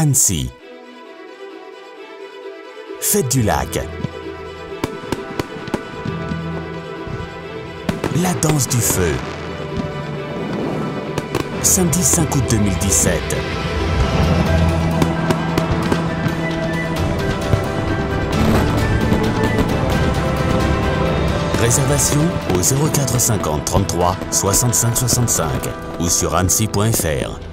Annecy. Fête du lac. La danse du feu. Samedi 5 août 2017. Réservation au 0450 33 65 65 ou sur annecy.fr.